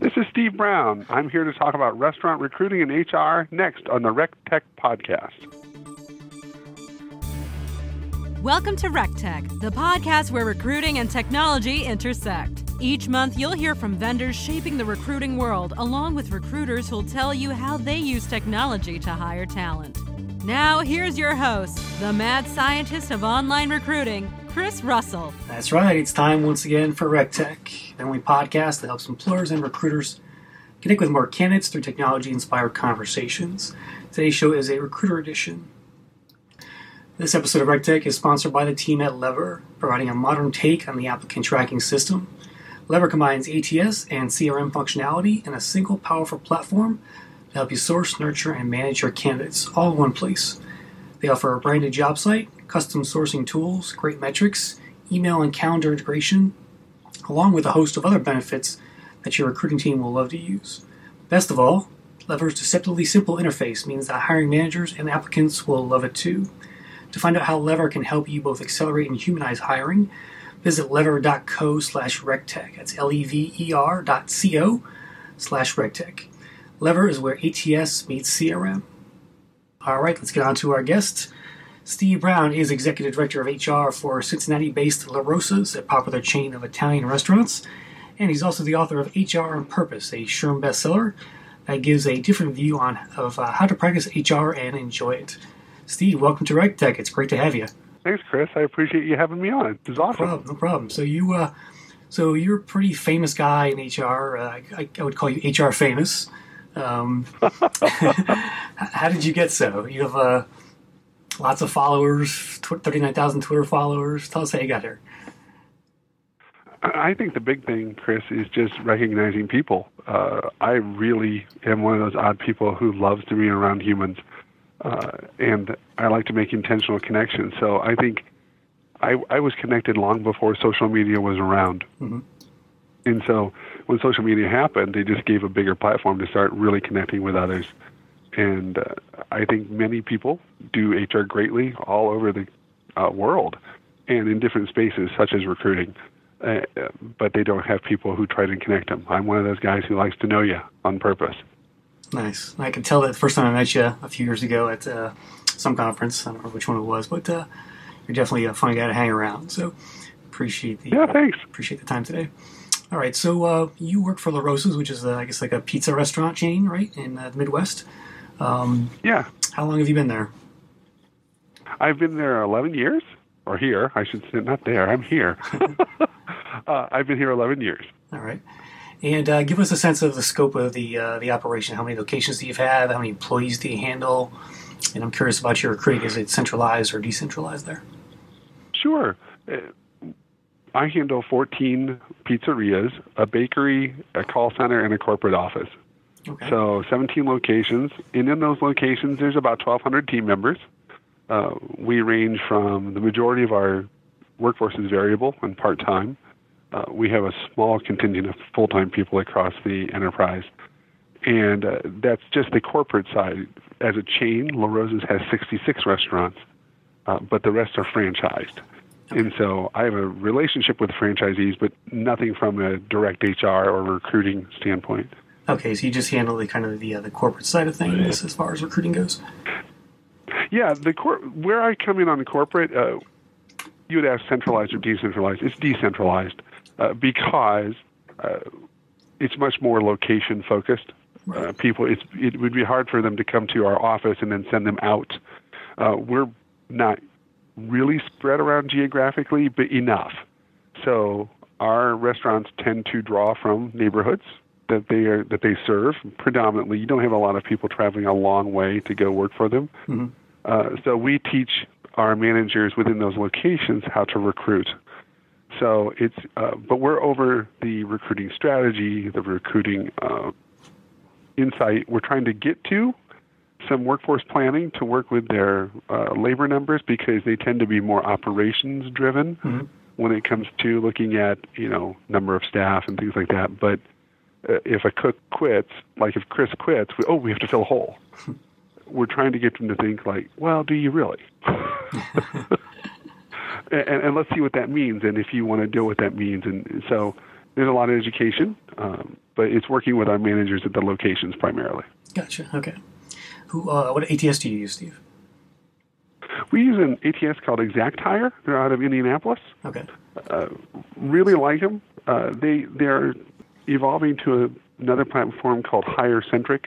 This is Steve Browne. I'm here to talk about restaurant recruiting and HR next on the Rec Tech podcast. Welcome to Rec Tech, the podcast where recruiting and technology intersect. Each month, you'll hear from vendors shaping the recruiting world, along with recruiters who'll tell you how they use technology to hire talent. Now, here's your host, the mad scientist of online recruiting, Chris Russell. That's right. It's time once again for RecTech, the only podcast that helps employers and recruiters connect with more candidates through technology-inspired conversations. Today's show is a recruiter edition. This episode of RecTech is sponsored by the team at Lever, providing a modern take on the applicant tracking system. Lever combines ATS and CRM functionality in a single powerful platform to help you source, nurture, and manage your candidates all in one place. They offer a branded job site, custom sourcing tools, great metrics, email and calendar integration, along with a host of other benefits that your recruiting team will love to use. Best of all, Lever's deceptively simple interface means that hiring managers and applicants will love it too. To find out how Lever can help you both accelerate and humanize hiring, visit lever.co slash rectech. That's L-E-V-E-R dot C-O slash rectech. Lever is where ATS meets CRM. All right, let's get on to our guest. Steve Browne is Executive Director of HR for Cincinnati based La Rosa's, a popular chain of Italian restaurants. And he's also the author of HR on Purpose, a SHRM bestseller that gives a different view on of uh, how to practice HR and enjoy it. Steve, welcome to RecTech. It's great to have you. Thanks, Chris. I appreciate you having me on. It's awesome. No problem. No problem. So you, uh, so you're a pretty famous guy in HR. Uh, I, I, would call you HR famous. Um, how did you get so? You have uh, lots of followers, thirty-nine thousand Twitter followers. Tell us how you got here. I think the big thing, Chris, is just recognizing people. Uh, I really am one of those odd people who loves to be around humans, uh, and I like to make intentional connections. So I think I, I was connected long before social media was around. Mm-hmm. And so when social media happened, they just gave a bigger platform to start really connecting with others. And uh, I think many people do HR greatly all over the uh, world and in different spaces, such as recruiting. Uh, but they don't have people who try to connect them. I'm one of those guys who likes to know you on purpose. Nice. I can tell that the first time I met you a few years ago at uh, some conference. I don't remember which one it was, but uh, you're definitely a fun guy to hang around. So appreciate the yeah, thanks. appreciate the time today. All right, so uh, you work for La Rosa's, which is, uh, I guess, like a pizza restaurant chain, right, in uh, the Midwest. Um, yeah. How long have you been there? I've been there 11 years, or here, I should say, not there, I'm here. Uh, I've been here 11 years. All right. And uh, give us a sense of the scope of the uh, the operation. How many locations do you have? How many employees do you handle? And I'm curious about your recruiting. Is it centralized or decentralized there? Sure. I handle 14 pizzerias, a bakery, a call center, and a corporate office. Okay. So 17 locations. And in those locations, there's about 1,200 team members. Uh, we range from the majority of our workforce is variable and part time. Uh, we have a small contingent of full time people across the enterprise. And uh, that's just the corporate side. As a chain, La Rosa's has 66 restaurants, uh, but the rest are franchised. And so I have a relationship with franchisees, but nothing from a direct HR or recruiting standpoint. Okay, so you just handle the kind of the uh, the corporate side of things as far as recruiting goes. Yeah, the cor- where I come in on the corporate, uh, you would ask centralized or decentralized. It's decentralized uh, because uh, it's much more location focused. Right. Uh, people, it's it would be hard for them to come to our office and then send them out. Uh, we're not really spread around geographically, but enough. So our restaurants tend to draw from neighborhoods that they are that they serve predominantly. You don't have a lot of people traveling a long way to go work for them. Mm-hmm. Uh, so we teach our managers within those locations how to recruit. So it's, uh, but we're over the recruiting strategy, the recruiting uh, insight. We're trying to get to some workforce planning to work with their uh, labor numbers because they tend to be more operations driven mm-hmm. when it comes to looking at you know number of staff and things like that. But if a cook quits, like if Chris quits, we, oh, we have to fill a hole. We're trying to get them to think like, well, do you really? and, and, let's see what that means, and if you want to deal with that means. And so there's a lot of education, um, but it's working with our managers at the locations primarily. Gotcha. Okay. Who? Uh, what ATS do you use, Steve? We use an ATS called ExactHire. They're out of Indianapolis. Okay. Uh, really like them. Uh, they they're evolving to a, another platform called HireCentric,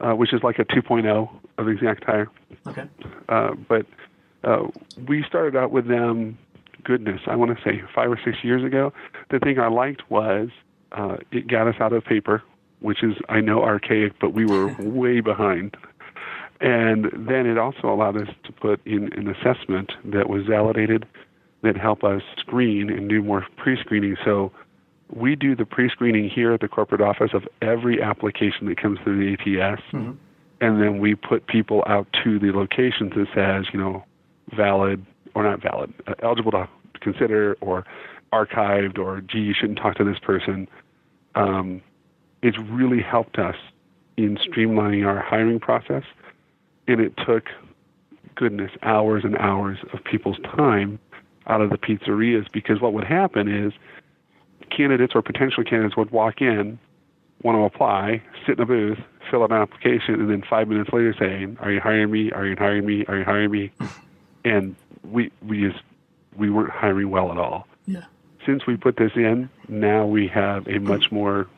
uh, which is like a 2.0 of ExactHire. Okay. Uh, but uh, we started out with them. Goodness, I want to say five or six years ago. The thing I liked was uh, it got us out of paper, which is I know archaic, but we were way behind. And then it also allowed us to put in an assessment that was validated that helped us screen and do more pre-screening. So we do the pre-screening here at the corporate office of every application that comes through the ATS, Mm-hmm. and then we put people out to the locations that says, you know, valid or not valid, uh, eligible to consider, or archived, or gee, you shouldn't talk to this person. Um, it's really helped us in streamlining our hiring process, and it took goodness hours and hours of people's time out of the pizzerias because what would happen is candidates or potential candidates would walk in, want to apply, sit in a booth, fill out an application, and then five minutes later saying, "Are you hiring me? Are you hiring me? Are you hiring me?" and we we just we weren't hiring well at all. Yeah. Since we put this in, now we have a much more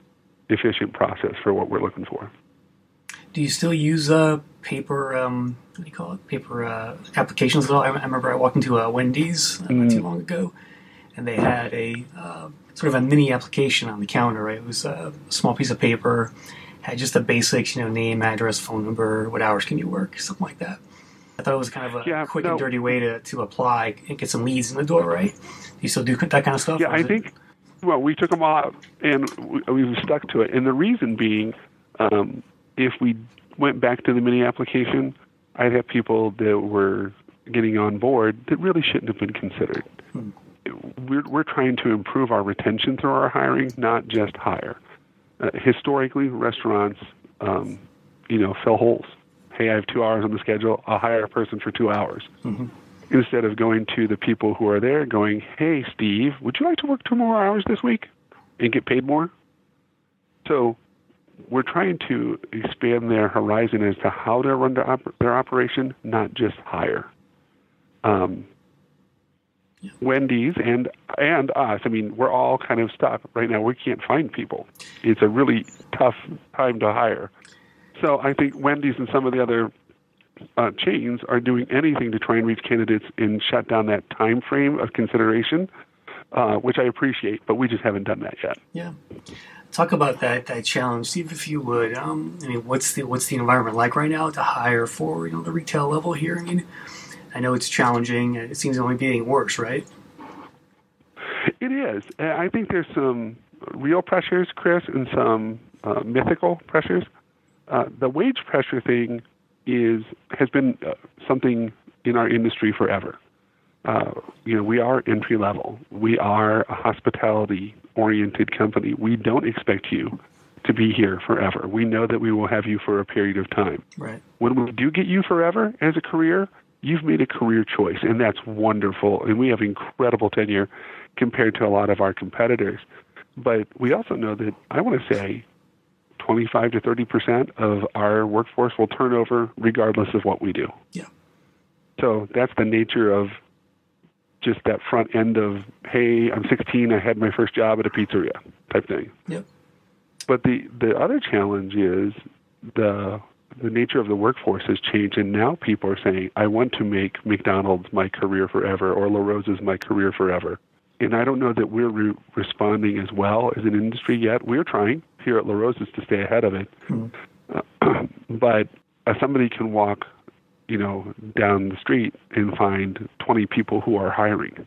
efficient process for what we're looking for. Do you still use uh, paper? Um, what do you call it? Paper uh, applications at all? I, I remember I walked into a Wendy's uh, not too long ago, and they had a uh, sort of a mini application on the counter. Right, it was a small piece of paper, had just the basics, you know, name, address, phone number, what hours can you work, something like that. I thought it was kind of a Yeah, quick no. and dirty way to, to apply and get some leads in the door, right? Do you still do that kind of stuff? Yeah, I is it- think. Well, we took them all out, and we, we've stuck to it. And the reason being, um, if we went back to the mini application, I'd have people that were getting on board that really shouldn't have been considered. We're we're trying to improve our retention through our hiring, not just hire. Uh, historically, restaurants, um, you know, fill holes. Hey, I have two hours on the schedule. I'll hire a person for two hours instead of going to the people who are there going, hey, Steve, would you like to work two more hours this week and get paid more? So we're trying to expand their horizon as to how to run their, op- their operation, not just hire. Um, Wendy's and and us. I mean, we're all kind of stuck right now. We can't find people. It's a really tough time to hire. So I think Wendy's and some of the other uh, chains are doing anything to try and reach candidates and shut down that time frame of consideration, uh, which I appreciate, but we just haven't done that yet. Yeah. Talk about that that challenge, Steve, if you would. Um, I mean, what's the what's the environment like right now to hire for you know the retail level here? I mean, I know it's challenging. And it seems only getting worse, right? It is. I think there's some real pressures, Chris, and some uh, mythical pressures. Uh, the wage pressure thing is has been uh, something in our industry forever. Uh, you know, we are entry level. We are a hospitality oriented company. We don't expect you to be here forever. We know that we will have you for a period of time. Right. When we do get you forever as a career, you've made a career choice, and that's wonderful. And we have incredible tenure compared to a lot of our competitors. But we also know that I want to say 25 to 30 percent of our workforce will turn over regardless of what we do. Yeah. So that's the nature of just that front end of, hey, I'm 16, I had my first job at a pizzeria type thing. Yep. But the the other challenge is the the nature of the workforce has changed, and now people are saying, "I want to make McDonald's my career forever, or La Rosa's my career forever." And I don't know that we're re- responding as well as an industry yet. We're trying here at La Rosa's to stay ahead of it, uh, but uh, somebody can walk, you know, down the street and find 20 people who are hiring.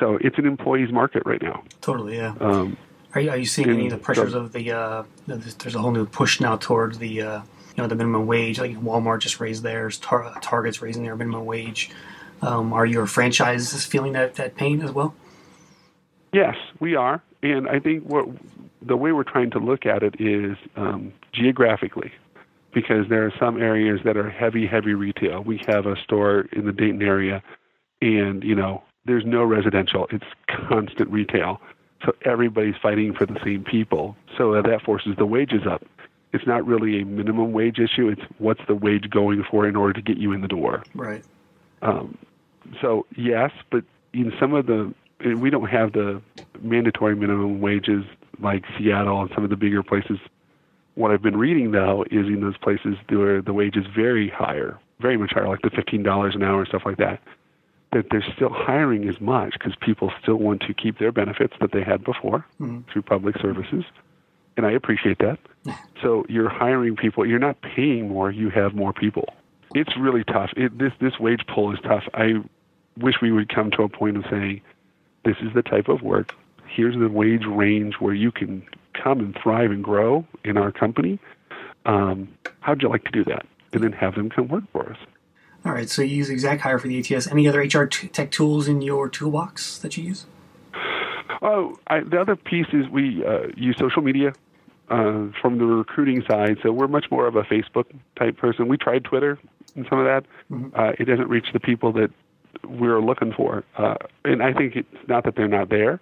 So it's an employee's market right now. Totally. Yeah. Um, Are you, are you seeing any of the pressures the- of the? Uh, there's there's a whole new push now towards the uh, you know the minimum wage. Like Walmart just raised theirs. Tar- Target's raising their minimum wage. Um, are your franchises feeling that that pain as well? Yes, we are, and I think what the way we're trying to look at it is um, geographically, because there are some areas that are heavy, heavy retail. We have a store in the Dayton area, and you know there's no residential; it's constant retail. So everybody's fighting for the same people. So that forces the wages up. It's not really a minimum wage issue. It's what's the wage going for in order to get you in the door. Right. Um, so yes, but in some of the we don't have the mandatory minimum wages like Seattle and some of the bigger places. What I've been reading though is in those places where the wage is very higher, very much higher, like the fifteen dollars an hour and stuff like that. That they're still hiring as much because people still want to keep their benefits that they had before mm-hmm. through public services, and I appreciate that. so you're hiring people. You're not paying more. You have more people. It's really tough. It, this this wage pull is tough. I wish we would come to a point of saying, this is the type of work. Here's the wage range where you can come and thrive and grow in our company. Um, how'd you like to do that? And then have them come work for us. All right. So you use ExactHire for the ATS. Any other HR t- tech tools in your toolbox that you use? Oh, I, the other piece is we uh, use social media uh, from the recruiting side. So we're much more of a Facebook type person. We tried Twitter and some of that. Mm-hmm. Uh, it doesn't reach the people that we're looking for. Uh, and I think it's not that they're not there,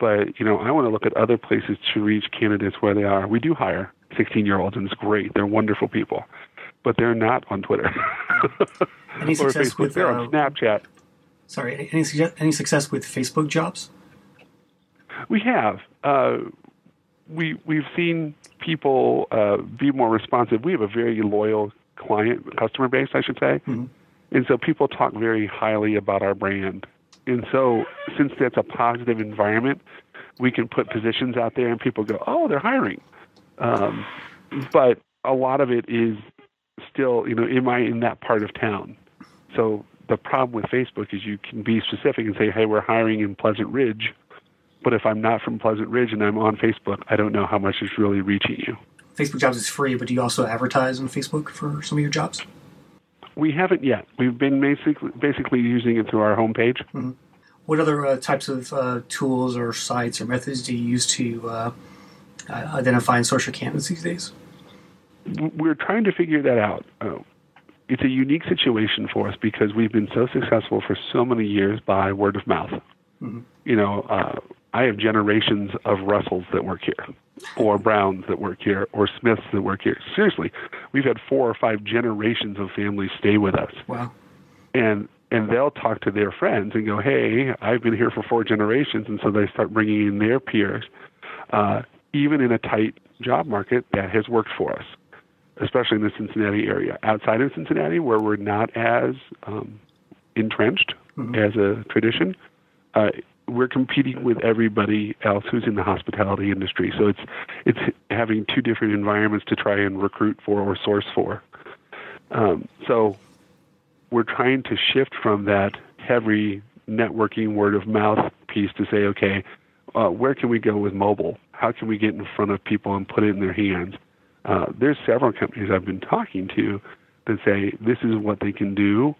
but you know, I want to look at other places to reach candidates where they are. We do hire 16 year olds, and it's great. They're wonderful people, but they're not on Twitter any or success Facebook. with they're uh, on Snapchat. Sorry, any any success with Facebook jobs? We have. Uh, we we've seen people uh, be more responsive. We have a very loyal client customer base, I should say. Mm-hmm. And so people talk very highly about our brand. And so, since that's a positive environment, we can put positions out there and people go, oh, they're hiring. Um, but a lot of it is still, you know, am I in that part of town? So, the problem with Facebook is you can be specific and say, hey, we're hiring in Pleasant Ridge. But if I'm not from Pleasant Ridge and I'm on Facebook, I don't know how much is really reaching you. Facebook Jobs is free, but do you also advertise on Facebook for some of your jobs? We haven't yet. We've been basically basically using it through our homepage. Mm-hmm. What other uh, types of uh, tools or sites or methods do you use to uh, uh identify and source your candidates these days? We're trying to figure that out. Uh, it's a unique situation for us because we've been so successful for so many years by word of mouth. Mm-hmm. You know, uh, I have generations of Russells that work here, or Browns that work here, or Smiths that work here. Seriously, we've had four or five generations of families stay with us. Wow. And and they'll talk to their friends and go, "Hey, I've been here for four generations," and so they start bringing in their peers. Uh, even in a tight job market, that has worked for us, especially in the Cincinnati area. Outside of Cincinnati, where we're not as um, entrenched mm-hmm. as a tradition, uh, we're competing with everybody else who's in the hospitality industry. So it's it's having two different environments to try and recruit for or source for. Um, so we're trying to shift from that heavy networking word of mouth piece to say, okay, uh, where can we go with mobile? How can we get in front of people and put it in their hands? Uh, there's several companies I've been talking to that say this is what they can do,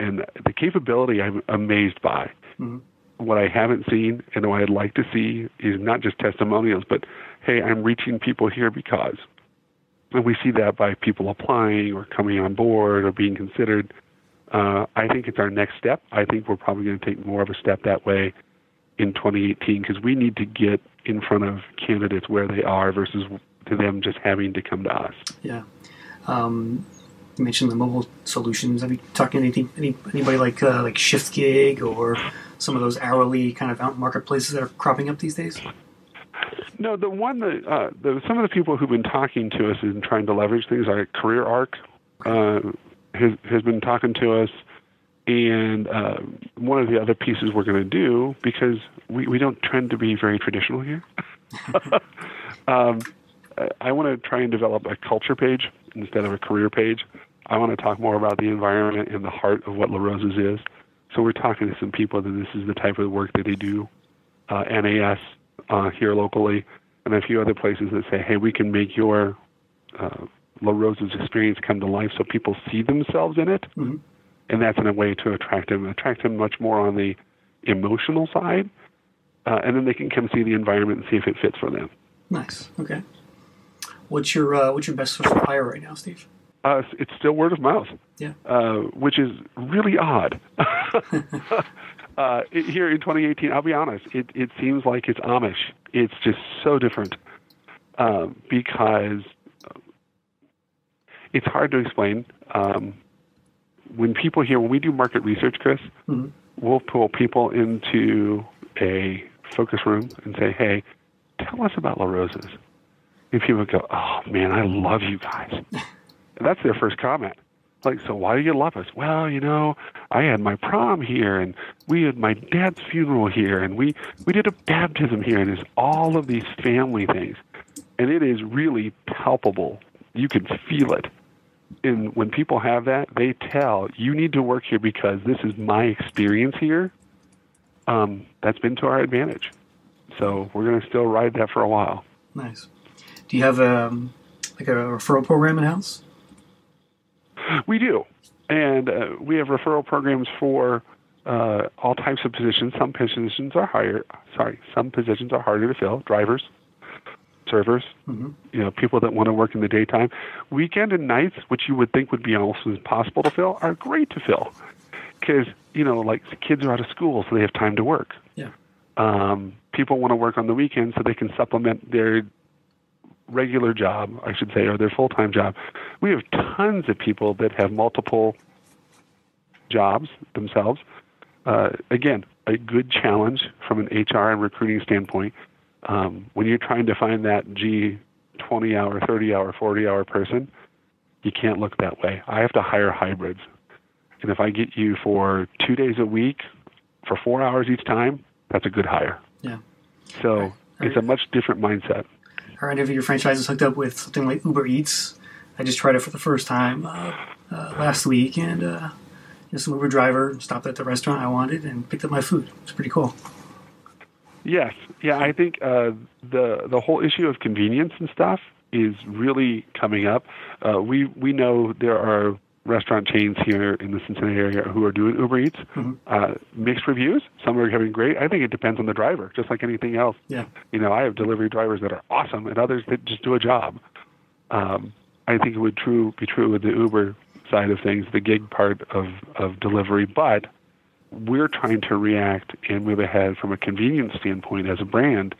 and the capability I'm amazed by. Mm-hmm what I haven't seen and what I'd like to see is not just testimonials, but hey, I'm reaching people here because. And we see that by people applying or coming on board or being considered. Uh, I think it's our next step. I think we're probably going to take more of a step that way in 2018 because we need to get in front of candidates where they are versus to them just having to come to us. Yeah. Um, you mentioned the mobile solutions. Have you talked to anything, any, anybody like uh, like ShiftGig or some of those hourly kind of out marketplaces that are cropping up these days? No, the one that uh, the, some of the people who've been talking to us and trying to leverage things like CareerArc uh, has has been talking to us, and uh, one of the other pieces we're going to do because we we don't tend to be very traditional here. um, I want to try and develop a culture page instead of a career page. I want to talk more about the environment and the heart of what La Rosa's is. So we're talking to some people that this is the type of work that they do, uh, NAS uh, here locally, and a few other places that say, hey, we can make your uh, La Rosa's experience come to life so people see themselves in it. Mm-hmm. And that's in a way to attract them, attract them much more on the emotional side. Uh, and then they can come see the environment and see if it fits for them. Nice. Okay. What's your uh, what's your best source of hire right now, Steve? Uh, it's still word of mouth. Yeah. Uh, which is really odd. uh, it, here in 2018, I'll be honest, it, it seems like it's Amish. It's just so different um, because it's hard to explain. Um, when people hear, when we do market research, Chris, Mm-hmm. we'll pull people into a focus room and say, hey, tell us about La Rosa's. And people go, oh, man, I love you guys. And that's their first comment. Like, so why do you love us? Well, you know, I had my prom here, and we had my dad's funeral here, and we we did a baptism here, and it's all of these family things, and it is really palpable. You can feel it. And when people have that, they tell you need to work here because this is my experience here. Um, that's been to our advantage. So we're going to still ride that for a while. Nice. Do you have um, like a referral program in house? We do, and uh, we have referral programs for uh, all types of positions. Some positions are higher. Sorry, some positions are harder to fill. Drivers, servers, you know, people that want to work in the daytime. Weekend and nights, which you would think would be almost impossible to fill, are great to fill because you know, like the kids are out of school, so they have time to work. Yeah. Um, people want to work on the weekend so they can supplement their regular job, I should say, or their full time job. We have tons of people that have multiple jobs themselves. Uh, again, a good challenge from an HR and recruiting standpoint. Um, when you're trying to find that G 20 hour, 30 hour, 40 hour person, you can't look that way. I have to hire hybrids. And if I get you for two days a week for four hours each time, that's a good hire. Yeah. So it's a much different mindset. Are any of your franchises hooked up with something like Uber Eats? I just tried it for the first time uh, uh, last week, and uh, know, some Uber driver stopped at the restaurant I wanted and picked up my food. It's pretty cool. Yes, yeah, I think uh, the the whole issue of convenience and stuff is really coming up. Uh, we we know there are restaurant chains here in the Cincinnati area who are doing Uber Eats. Uh, mixed reviews. Some are having great. I think it depends on the driver, just like anything else. Yeah. You know, I have delivery drivers that are awesome, and others that just do a job. Um, I think it would true be true with the Uber side of things, the gig part of of delivery, but we're trying to react and move ahead from a convenience standpoint as a brand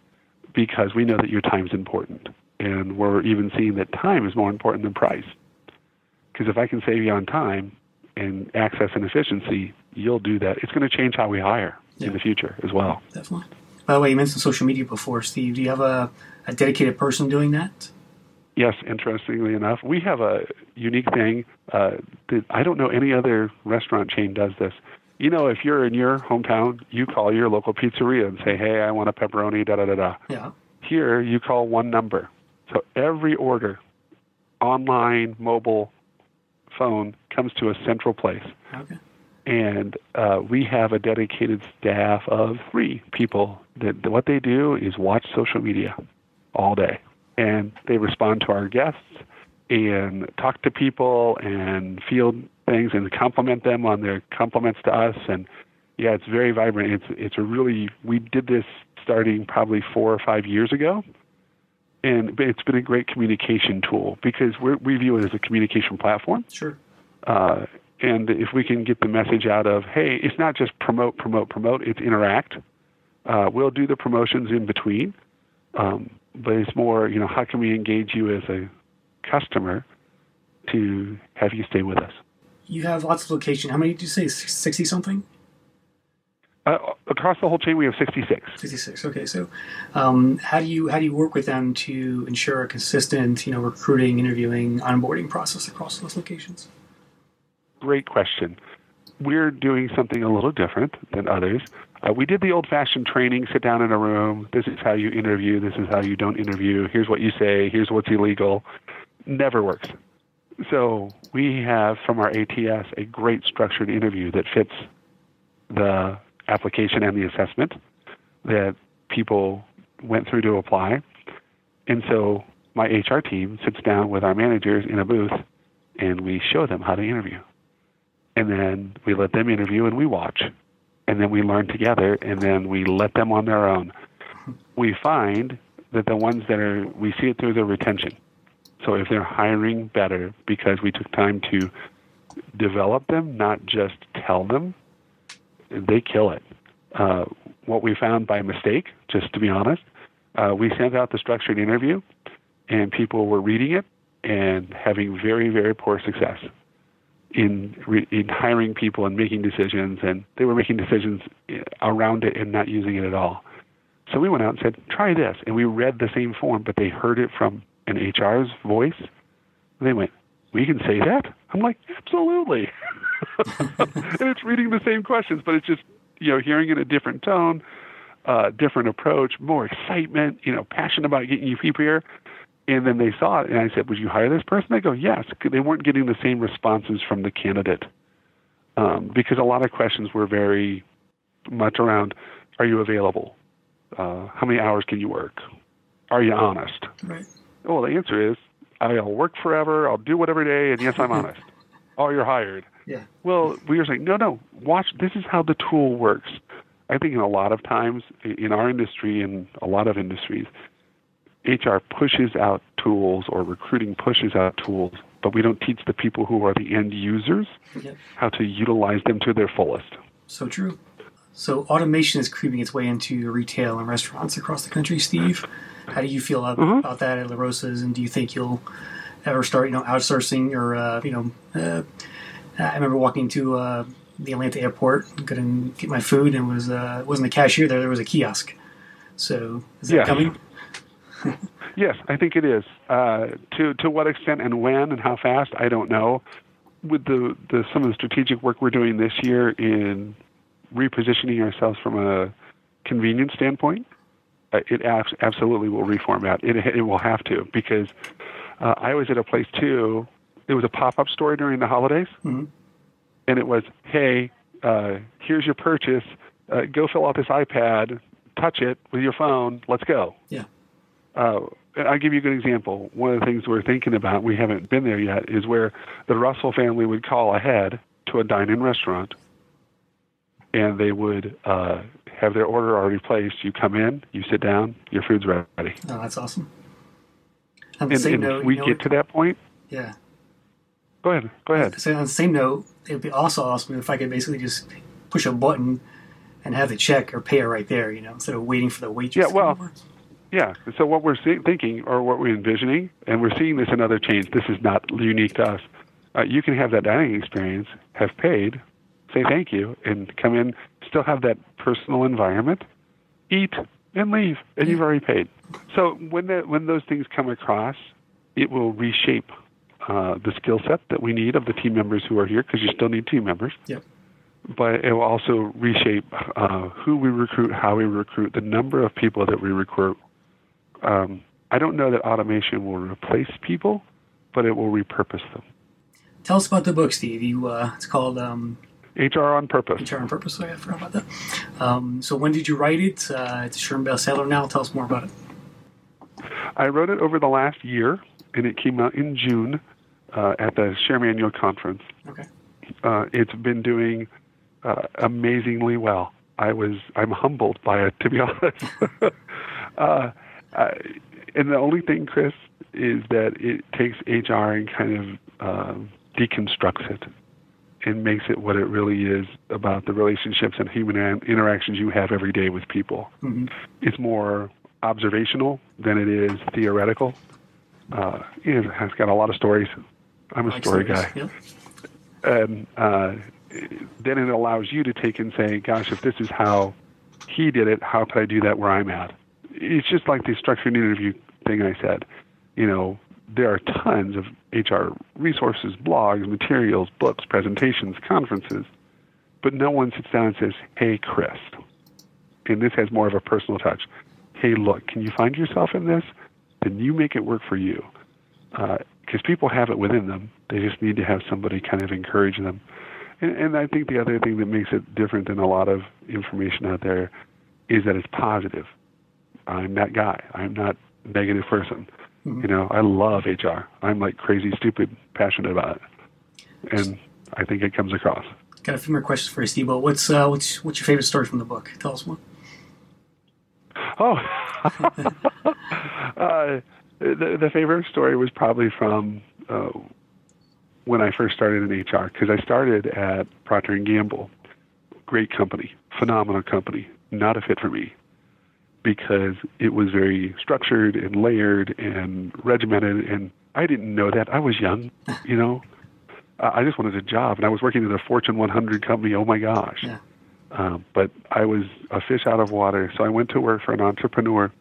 because we know that your time's important. And we're even seeing that time is more important than price. Because if I can save you on time and access and efficiency, you'll do that. It's going to change how we hire Yeah. in the future as well. Definitely. By the way, you mentioned social media before, Steve. Do you have a, a dedicated person doing that? Yes, interestingly enough, we have a unique thing uh, that I don't know any other restaurant chain does this. You know, if you're in your hometown, you call your local pizzeria and say, "Hey, I want a pepperoni." Da da da da. Yeah. Here, you call one number. So every order, online, mobile, phone, comes to a central place. Okay. And uh, we have a dedicated staff of three people that what they do is watch social media all day. And they respond to our guests and talk to people and field things and compliment them on their compliments to us. And yeah, it's very vibrant. It's it's a really we did this starting probably four or five years ago, and it's been a great communication tool because we we view it as a communication platform. Sure. Uh, and if we can get the message out of, hey, it's not just promote, promote, promote, it's interact. Uh, we'll do the promotions in between, um, but it's more, you know, how can we engage you as a customer to have you stay with us? You have lots of location. How many did you say? Sixty something? Uh, across the whole chain, we have 66. Sixty six. Okay. So, um, how do you how do you work with them to ensure a consistent, you know, recruiting, interviewing, onboarding process across those locations? Great question. We're doing something a little different than others. Uh, we did the old fashioned training sit down in a room. This is how you interview. This is how you don't interview. Here's what you say. Here's what's illegal. Never works. So we have from our ATS a great structured interview that fits the application and the assessment that people went through to apply. And so my HR team sits down with our managers in a booth and we show them how to interview. And then we let them interview and we watch. And then we learn together and then we let them on their own. We find that the ones that are, we see it through their retention. So if they're hiring better because we took time to develop them, not just tell them, they kill it. uh, what we found by mistake, just to be honest. Uh, we sent out the structured interview, and people were reading it and having very, very poor success in re- in hiring people and making decisions, and they were making decisions uh, around it and not using it at all. So we went out and said, "Try this," and we read the same form, but they heard it from an HR's voice. And they went, "We can say that." I'm like, "Absolutely," and it's reading the same questions, but it's just you know hearing it in a different tone, uh, different approach, more excitement, you know, passion about getting you people here. And then they saw it, and I said, "Would you hire this person?" They go, "Yes." They weren't getting the same responses from the candidate um, because a lot of questions were very much around, "Are you available? Uh, how many hours can you work? Are you honest?" Right. Well, the answer is, "I'll work forever. I'll do whatever day, and yes, I'm honest." oh, you're hired. Yeah. Well, we were saying, no, no, watch. This is how the tool works. I think in a lot of times in our industry and a lot of industries, HR pushes out tools or recruiting pushes out tools, but we don't teach the people who are the end users Yep. how to utilize them to their fullest. So true. So automation is creeping its way into retail and restaurants across the country. Steve, how do you feel ab- Mhm. about that at La Rosa's, and do you think you'll ever start, you know, outsourcing or, uh, you know, uh, I remember walking to uh, the Atlanta airport, going to get my food, and was uh, wasn't a cashier there; there was a kiosk. So is that Yes. coming? Yes, I think it is. Uh, to to what extent and when and how fast, I don't know. With the, the some of the strategic work we're doing this year in repositioning ourselves from a convenience standpoint, uh, it abs- absolutely will reformat. It it will have to because uh, I was at a place too. It was a pop up store during the holidays, Mhm. and it was, hey, uh, here's your purchase. Uh, go fill out this iPad, touch it with your phone. Let's go Yeah. uh, I'll give you a good example. One of the things we're thinking about, we haven't been there yet, is where the Russell family would call ahead to a dine-in restaurant, and they would uh, have their order already placed. You come in, you sit down, your food's ready. Oh, that's awesome. And, and if we get to that point, yeah. Go ahead, go ahead. So on the same note, it would be also awesome if I could basically just push a button and have the check or pay it right there, you know, instead of waiting for the waitress. Yeah, well. Yeah. So what we're see- thinking, or what we're envisioning, and we're seeing this in other chains. This is not unique to us. Uh, you can have that dining experience, have paid, say thank you, and come in, still have that personal environment, eat, and leave, and you've already paid. So when that when those things come across, it will reshape uh, the skill set that we need of the team members who are here, because you still need team members Yep. but it will also reshape uh, who we recruit, how we recruit, the number of people that we recruit. Um, I don't know that automation will replace people, but it will repurpose them. Tell us about the book, Steve. You, uh, it's called um, HR on purpose. HR on Purpose. Sorry, I forgot about that. Um, so when did you write it? Uh, it's a SHRM bestseller now. Tell us more about it. I wrote it over the last year, and it came out in June uh, at the SHRM Annual Conference. Okay. Uh, it's been doing uh, amazingly well. I was I'm humbled by it, to be honest. uh, I, and the only thing, Chris, is that it takes HR and kind of um deconstructs it and makes it what it really is about the relationships and human interactions you have every day with people. Mhm. It's more observational than it is theoretical. Uh, it has got a lot of stories. I'm a Like story stories. guy Yep. and uh, then it allows you to take and say, "Gosh, if this is how he did it, how could I do that where I'm at?" It's just like the structured interview thing I said. You know, there are tons of HR resources, blogs, materials, books, presentations, conferences, but no one sits down and says, "Hey, Chris," and this has more of a personal touch. Hey, look, can you find yourself in this? Then you make it work for you because people have it within them. They just need to have somebody kind of encourage them. And, and I think the other thing that makes it different than a lot of information out there is that it's positive. I'm that guy. I'm not a negative person. You know, I love HR. I'm like crazy, stupid, passionate about it, and I think it comes across. Got a few more questions for you, Steve. But what's uh, what's what's your favorite story from the book? Tell us one. Oh, uh, the, the favorite story was probably from uh, when I first started in HR because I started at Procter and Gamble, great company, phenomenal company, not a fit for me because it was very structured and layered and regimented and I didn't know that. I was young, you know. I just wanted a job and I was working at a Fortune 100 company. Oh my gosh. Yeah. Um, but I was a fish out of water, so I went to work for an entrepreneur.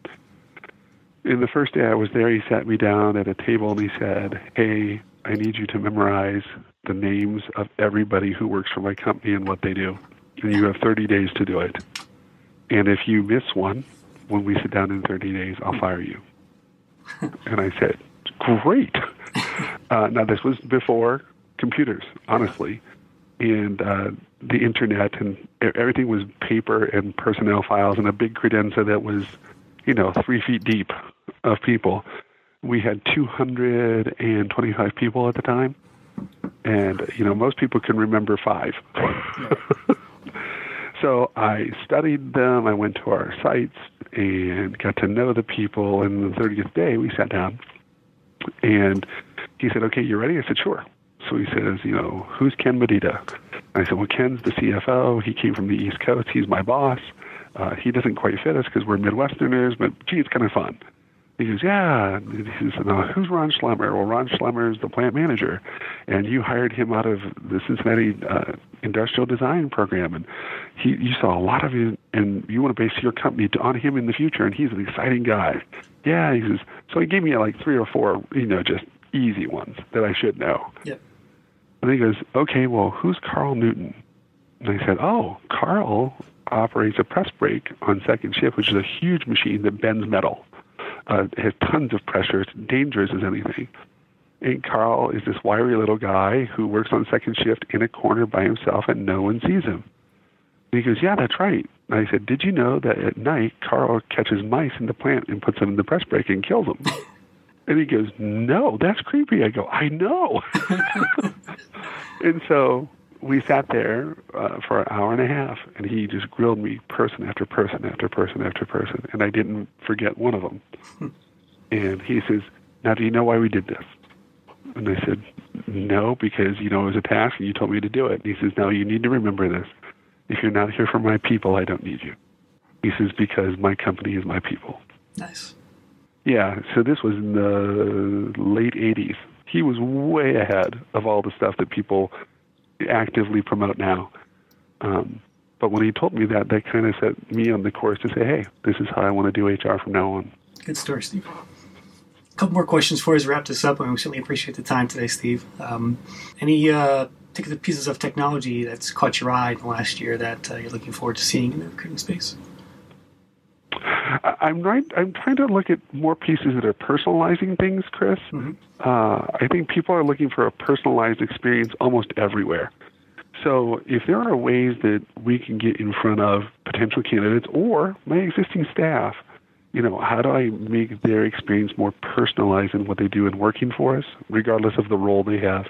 In the first day I was there, he sat me down at a table and he said, Hey, I need you to memorize the names of everybody who works for my company and what they do. And you have 30 days to do it. And if you miss one, when we sit down in 30 days, I'll fire you. and I said, Great. Uh, now, this was before computers, honestly, and uh, the internet, and everything was paper and personnel files and a big credenza that was, you know, three feet deep of people. We had 225 people at the time, and you know, most people can remember five. so I studied them. I went to our sites and got to know the people. And the 30th day, we sat down, and he said, "Okay, you ready?" I said, "Sure." So he says, "You know, who's Ken Medita?" I said, "Well, Ken's the CFO. He came from the East Coast. He's my boss. Uh, he doesn't quite fit us because we're Midwesterners, but gee, it's kind of fun." He goes, yeah. He says, no, who's Ron Schlemmer? Well, Ron Schlemmer is the plant manager, and you hired him out of the Cincinnati uh, Industrial Design Program, and he, you saw a lot of him, and you want to base your company on him in the future, and he's an exciting guy. Yeah, he says. So he gave me like three or four, you know, just easy ones that I should know. Yep. And he goes, okay, well, who's Carl Newton? And I said, oh, Carl operates a press brake on second shift, which is a huge machine that bends metal uh, has tons of pressure. It's dangerous as anything. And Carl is this wiry little guy who works on second shift in a corner by himself and no one sees him. And he goes, Yeah, that's right. And I said, Did you know that at night Carl catches mice in the plant and puts them in the press brake and kills them? and he goes, No, that's creepy. I go, I know. and so we sat there uh, for an hour and a half, and he just grilled me person after person after person after person, and I didn't forget one of them. and he says, "Now, do you know why we did this?" And I said, "No, because you know it was a task, and you told me to do it." And he says, "Now you need to remember this. If you're not here for my people, I don't need you." He says, "Because my company is my people." Nice. Yeah. So this was in the late '80s. He was way ahead of all the stuff that people actively promote now. Um, but when he told me that, that kind of set me on the course to say, hey, this is how I want to do HR from now on. Good story, Steve. A couple more questions for us wrap this up, and we certainly appreciate the time today, Steve. Um, any uh, pieces of technology that's caught your eye in the last year that uh, you're looking forward to seeing in the recruiting space? I'm right. I'm trying to look at more pieces that are personalizing things, Chris. Mm-hmm. Uh, I think people are looking for a personalized experience almost everywhere. So if there are ways that we can get in front of potential candidates or my existing staff, you know, how do I make their experience more personalized in what they do in working for us, regardless of the role they have?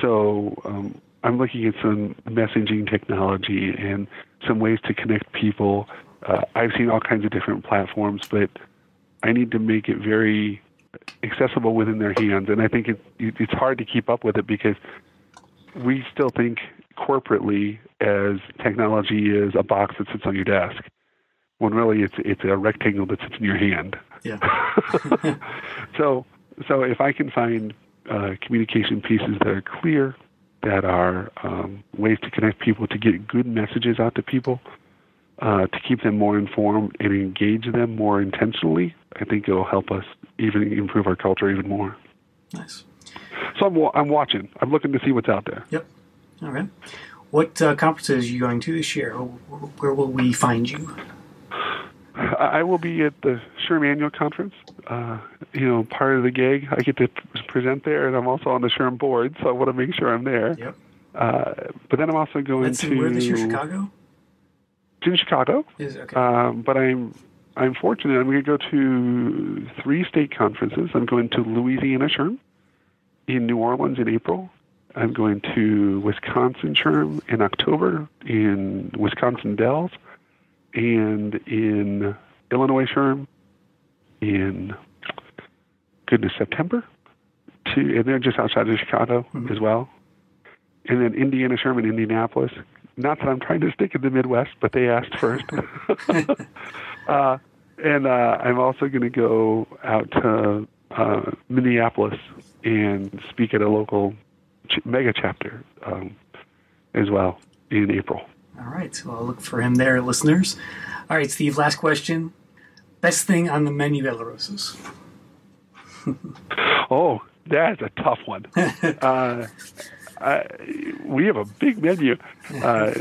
So um, I'm looking at some messaging technology and some ways to connect people uh, I've seen all kinds of different platforms, but I need to make it very accessible within their hands. And I think it, it's hard to keep up with it because we still think corporately as technology is a box that sits on your desk, when really it's it's a rectangle that sits in your hand. Yeah. so so if I can find uh, communication pieces that are clear, that are um, ways to connect people to get good messages out to people, uh, to keep them more informed and engage them more intentionally, I think it'll help us even improve our culture even more. Nice. So I'm, I'm watching. I'm looking to see what's out there. Yep. All right. What uh, conferences are you going to this year? Where will we find you? I will be at the SHRM Annual Conference. Uh, you know, part of the gig, I get to present there, and I'm also on the SHRM board, so I want to make sure I'm there. Yep. Uh, but then I'm also going That's to. Where this year, Chicago? It's in Chicago. Is okay. Um, but I'm I'm fortunate. I'm going to go to three state conferences. I'm going to Louisiana SHRM in New Orleans in April. I'm going to Wisconsin SHRM in October in Wisconsin Dells, and in Illinois SHRM in goodness September. To and they're just outside of Chicago Mhm. as well. And then Indiana SHRM in Indianapolis not that I'm trying to stick in the Midwest, but they asked first. uh, and uh, I'm also going to go out to uh, Minneapolis and speak at a local ch- mega chapter um, as well in April. All right. so I'll look for him there, listeners. All right, Steve, last question. Best thing on the menu at La Rosa's? oh, that's a tough one. uh, I, we have a big menu. Uh,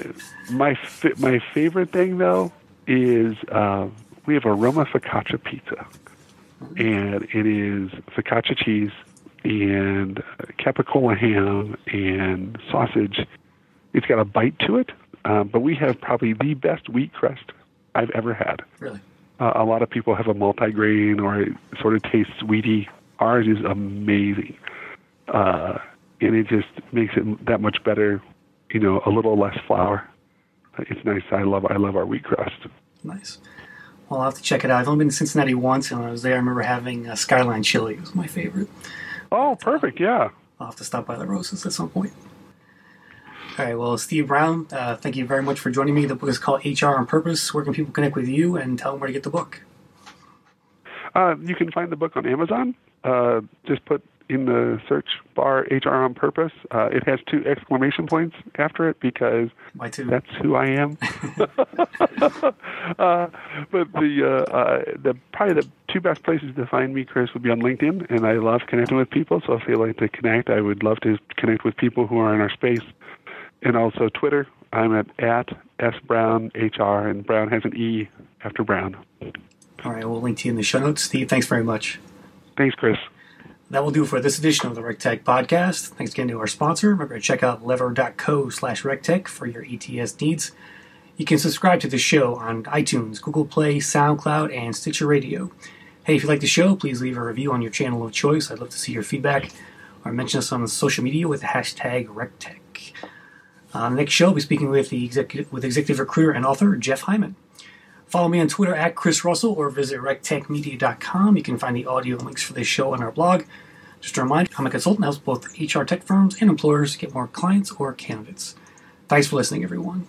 my fi- my favorite thing though is uh, we have a Roma focaccia pizza, and it is focaccia cheese and capicola ham and sausage. It's got a bite to it, um, but we have probably the best wheat crust I've ever had. Really? Uh, a lot of people have a multi-grain or it sort of tastes sweety. Ours is amazing, uh, and it just makes it that much better. You know, a little less flour. It's nice. I love I love our wheat crust. Nice. Well, I'll have to check it out. I've only been to Cincinnati once, and when I was there, I remember having uh, Skyline Chili. It was my favorite. Oh, perfect. Yeah. I'll have to stop by LaRosa's at some point. All right. Well, Steve Browne, uh, thank you very much for joining me. The book is called HR on Purpose. Where can people connect with you and tell them where to get the book? Uh, you can find the book on Amazon. Uh, just put in the search bar HR on Purpose. Uh, it has two exclamation points after it because that's who I am. uh, but the uh, uh, the probably the two best places to find me, Chris, would be on LinkedIn, and I love connecting with people. So if you like to connect, I would love to connect with people who are in our space, and also Twitter. I'm at at s brown hr, and Brown has an e after Brown. All right. We'll link to you in the show notes. Steve, thanks very much. Thanks, Chris. That will do for this edition of the RecTech podcast. Thanks again to our sponsor. Remember to check out lever.co slash RecTech for your ATS needs. You can subscribe to the show on iTunes, Google Play, SoundCloud, and Stitcher Radio. Hey, if you like the show, please leave a review on your channel of choice. I'd love to see your feedback or mention us on social media with the hashtag RecTech. On the next show, we'll be speaking with the executive, with executive recruiter and author Jeff Hyman. Follow me on Twitter at Chris Russell or visit rectechmedia.com. You can find the audio links for this show on our blog. Just a reminder, I'm a consultant helps both HR tech firms and employers get more clients or candidates. Thanks for listening, everyone.